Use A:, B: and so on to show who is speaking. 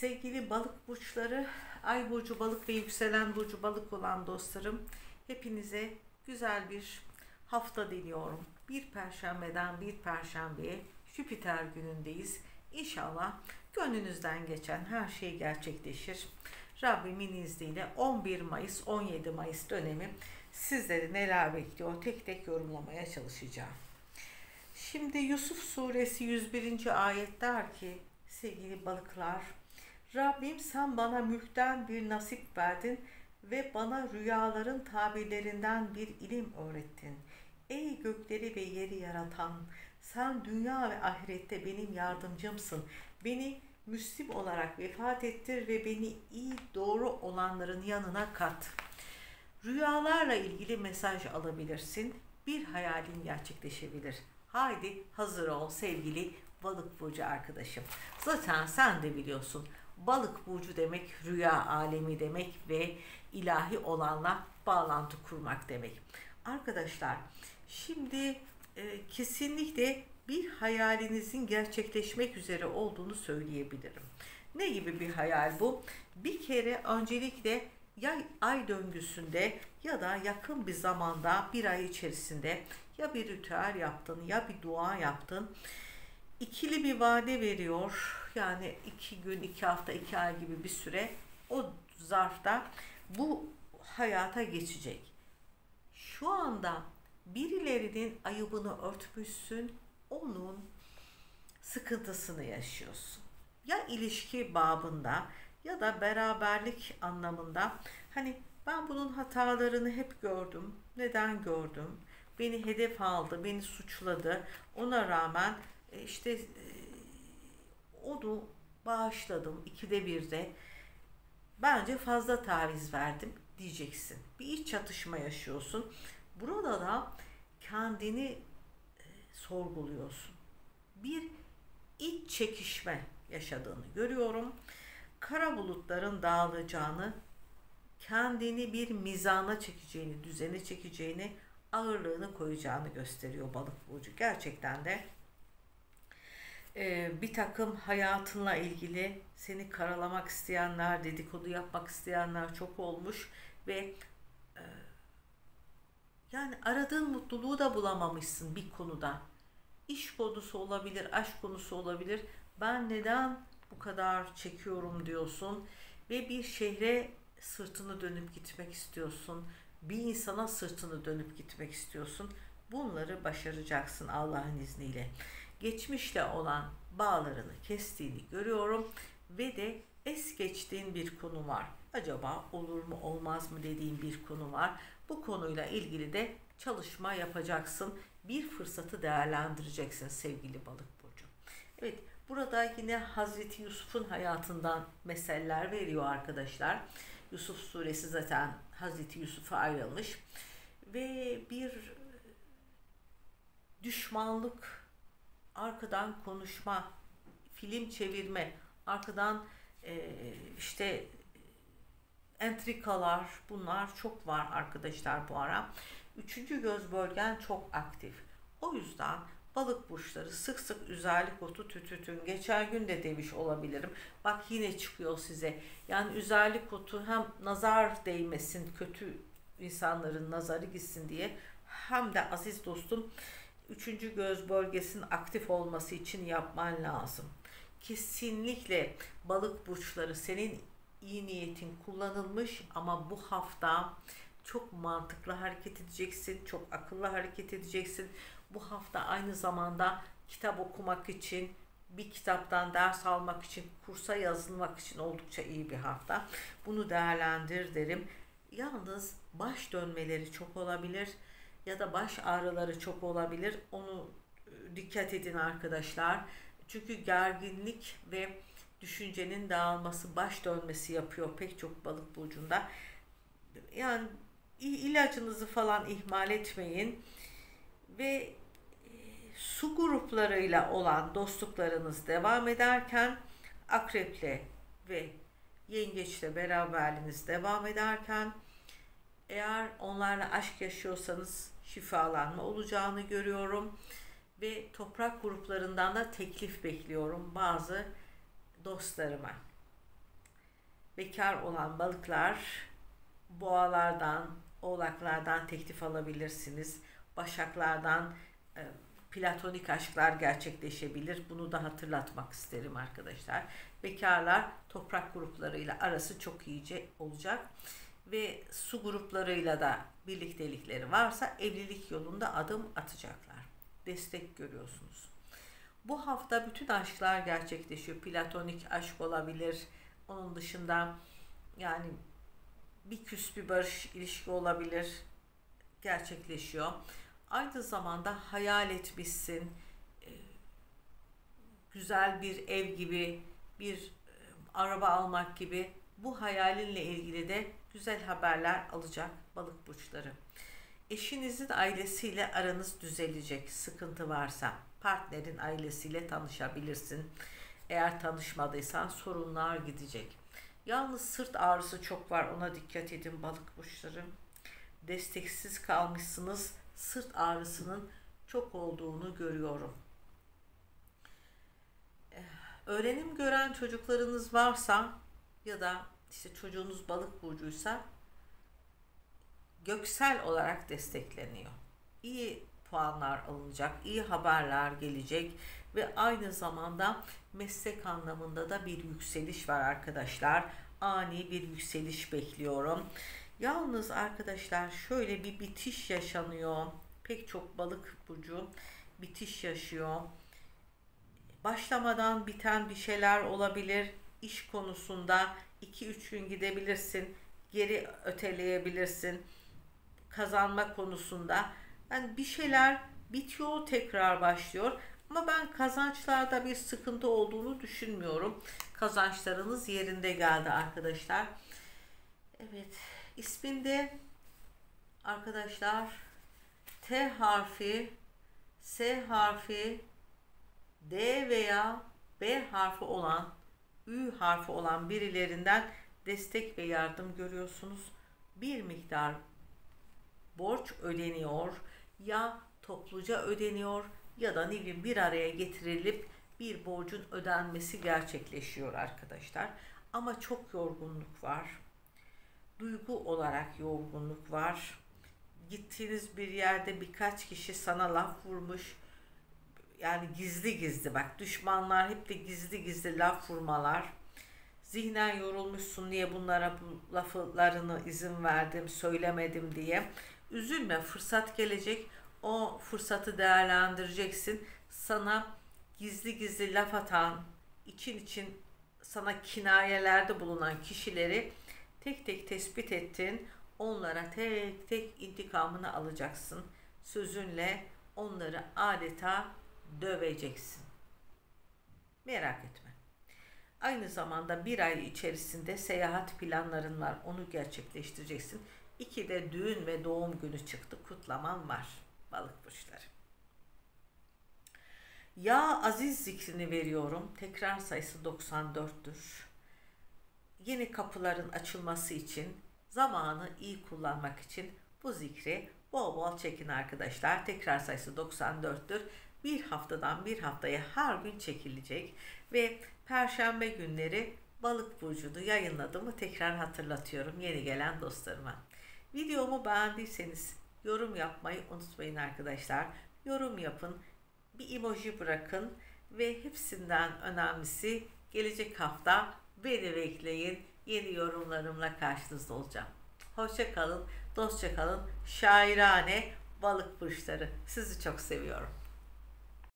A: Sevgili balık burçları, ay burcu balık ve yükselen burcu balık olan dostlarım, hepinize güzel bir hafta diliyorum. Bir perşembeden bir perşembeye Jüpiter günündeyiz. İnşallah gönlünüzden geçen her şey gerçekleşir. Rabbimin izniyle 11 Mayıs 17 Mayıs dönemi sizleri neler bekliyor tek tek yorumlamaya çalışacağım. Şimdi Yusuf suresi 101. ayet der ki sevgili balıklar Rabbim sen bana mülkten bir nasip verdin ve bana rüyaların tabirlerinden bir ilim öğrettin. Ey gökleri ve yeri yaratan, sen dünya ve ahirette benim yardımcımsın. Beni Müslim olarak vefat ettir ve beni iyi doğru olanların yanına kat. Rüyalarla ilgili mesaj alabilirsin. Bir hayalin gerçekleşebilir. Haydi hazır ol sevgili balık burcu arkadaşım. Zaten sen de biliyorsun balık burcu demek rüya alemi demek ve ilahi olanla bağlantı kurmak demek. Arkadaşlar şimdi e, kesinlikle bir hayalinizin gerçekleşmek üzere olduğunu söyleyebilirim. Ne gibi bir hayal bu? Bir kere öncelikle ya ay döngüsünde ya da yakın bir zamanda bir ay içerisinde ya bir ritüel yaptın ya bir dua yaptın. İkili bir vade veriyor. Yani iki gün, iki hafta, iki ay gibi bir süre o zarfta bu hayata geçecek. Şu anda birilerinin ayıbını örtmüşsün, onun sıkıntısını yaşıyorsun. Ya ilişki babında ya da beraberlik anlamında hani ben bunun hatalarını hep gördüm. Neden gördüm? Beni hedef aldı, beni suçladı. Ona rağmen e, işte e, onu bağışladım ikide birde. Bence fazla taviz verdim diyeceksin. Bir iç çatışma yaşıyorsun. Burada da kendini e, sorguluyorsun. Bir iç çekişme yaşadığını görüyorum. Kara bulutların dağılacağını, kendini bir mizana çekeceğini, düzene çekeceğini, ağırlığını koyacağını gösteriyor balık burcu. Gerçekten de e, bir takım hayatınla ilgili seni karalamak isteyenler, dedikodu yapmak isteyenler çok olmuş ve e, yani aradığın mutluluğu da bulamamışsın bir konuda. İş konusu olabilir, aşk konusu olabilir. Ben neden bu kadar çekiyorum diyorsun ve bir şehre sırtını dönüp gitmek istiyorsun. Bir insana sırtını dönüp gitmek istiyorsun. Bunları başaracaksın Allah'ın izniyle. Geçmişle olan bağlarını kestiğini görüyorum ve de es geçtiğin bir konu var. Acaba olur mu olmaz mı dediğin bir konu var. Bu konuyla ilgili de çalışma yapacaksın. Bir fırsatı değerlendireceksin sevgili balık burcu. Evet burada yine Hazreti Yusuf'un hayatından meseleler veriyor arkadaşlar. Yusuf suresi zaten Hazreti Yusuf'a ayrılmış. Ve bir düşmanlık, arkadan konuşma, film çevirme, arkadan e, işte entrikalar bunlar çok var arkadaşlar bu ara. Üçüncü göz bölgen çok aktif. O yüzden balık burçları sık sık üzerlik otu tütütün. Geçen gün de demiş olabilirim. Bak yine çıkıyor size. Yani üzerlik otu hem nazar değmesin, kötü insanların nazarı gitsin diye hem de aziz dostum üçüncü göz bölgesinin aktif olması için yapman lazım. Kesinlikle balık burçları senin iyi niyetin kullanılmış ama bu hafta çok mantıklı hareket edeceksin, çok akıllı hareket edeceksin. Bu hafta aynı zamanda kitap okumak için, bir kitaptan ders almak için, kursa yazılmak için oldukça iyi bir hafta. Bunu değerlendir derim. Yalnız baş dönmeleri çok olabilir ya da baş ağrıları çok olabilir. Onu e, dikkat edin arkadaşlar. Çünkü gerginlik ve düşüncenin dağılması, baş dönmesi yapıyor pek çok balık burcunda. Yani ilacınızı falan ihmal etmeyin. Ve e, su gruplarıyla olan dostluklarınız devam ederken akreple ve yengeçle beraberliğiniz devam ederken eğer onlarla aşk yaşıyorsanız şifalanma olacağını görüyorum ve toprak gruplarından da teklif bekliyorum bazı dostlarıma. bekar olan balıklar boğalardan, oğlaklardan teklif alabilirsiniz. Başaklardan e, platonik aşklar gerçekleşebilir. Bunu da hatırlatmak isterim arkadaşlar. Bekarlar toprak gruplarıyla arası çok iyice olacak ve su gruplarıyla da birliktelikleri varsa evlilik yolunda adım atacaklar. Destek görüyorsunuz. Bu hafta bütün aşklar gerçekleşiyor. Platonik aşk olabilir. Onun dışında yani bir küs bir barış ilişki olabilir. Gerçekleşiyor. Aynı zamanda hayal etmişsin. E, güzel bir ev gibi, bir e, araba almak gibi bu hayalinle ilgili de güzel haberler alacak balık burçları. Eşinizin ailesiyle aranız düzelecek sıkıntı varsa partnerin ailesiyle tanışabilirsin. Eğer tanışmadıysan sorunlar gidecek. Yalnız sırt ağrısı çok var ona dikkat edin balık burçları. Desteksiz kalmışsınız sırt ağrısının çok olduğunu görüyorum. Eh, öğrenim gören çocuklarınız varsa ya da işte çocuğunuz balık burcuysa göksel olarak destekleniyor. İyi puanlar alınacak, iyi haberler gelecek ve aynı zamanda meslek anlamında da bir yükseliş var arkadaşlar. Ani bir yükseliş bekliyorum. Yalnız arkadaşlar şöyle bir bitiş yaşanıyor. Pek çok balık burcu bitiş yaşıyor. Başlamadan biten bir şeyler olabilir. İş konusunda 2-3 gün gidebilirsin. Geri öteleyebilirsin. Kazanma konusunda. Yani bir şeyler bitiyor tekrar başlıyor. Ama ben kazançlarda bir sıkıntı olduğunu düşünmüyorum. Kazançlarınız yerinde geldi arkadaşlar. Evet. isminde arkadaşlar T harfi, S harfi, D veya B harfi olan, Ü harfi olan birilerinden destek ve yardım görüyorsunuz. Bir miktar borç ödeniyor ya topluca ödeniyor ya da ne bileyim bir araya getirilip bir borcun ödenmesi gerçekleşiyor arkadaşlar. Ama çok yorgunluk var. Duygu olarak yorgunluk var. Gittiğiniz bir yerde birkaç kişi sana laf vurmuş. Yani gizli gizli bak düşmanlar hep de gizli gizli laf vurmalar. Zihnen yorulmuşsun niye bunlara bu laflarını izin verdim, söylemedim diye. Üzülme fırsat gelecek o fırsatı değerlendireceksin. Sana gizli gizli laf atan, için için sana kinayelerde bulunan kişileri tek tek tespit ettin. Onlara tek tek intikamını alacaksın. Sözünle onları adeta döveceksin. Merak etme. Aynı zamanda bir ay içerisinde seyahat planların var. Onu gerçekleştireceksin. İki de düğün ve doğum günü çıktı. Kutlaman var balık burçları. Ya aziz zikrini veriyorum. Tekrar sayısı 94'tür. Yeni kapıların açılması için, zamanı iyi kullanmak için bu zikri bol bol çekin arkadaşlar. Tekrar sayısı 94'tür. Bir haftadan bir haftaya her gün çekilecek ve perşembe günleri balık burcunu yayınladığımı tekrar hatırlatıyorum yeni gelen dostlarıma. Videomu beğendiyseniz yorum yapmayı unutmayın arkadaşlar. Yorum yapın, bir emoji bırakın ve hepsinden önemlisi gelecek hafta beni bekleyin. Yeni yorumlarımla karşınızda olacağım. Hoşça kalın, dostça kalın. Şairane balık burçları. Sizi çok seviyorum.